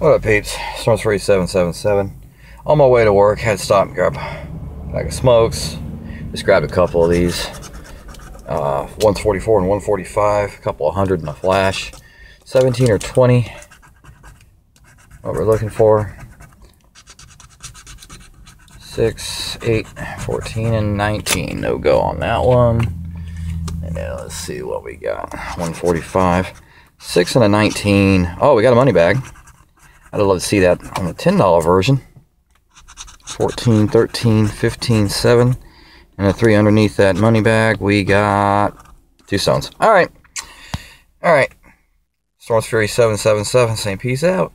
What up, peeps? Storms Fury 777. On my way to work, had to stop and grab a bag of smokes. Just grabbed a couple of these. Uh, 144 and 145, a couple of hundred in a flash. 17 or 20. What we're looking for. 6, 8, 14, and 19. No go on that one. And now let's see what we got. 145. 6 and a 19. Oh, we got a money bag. I'd love to see that on the $10 version. 14, 13, 15, 7. And a 3 underneath that money bag. We got two stones. All right. All right. Storms Fury 777 saying peace out.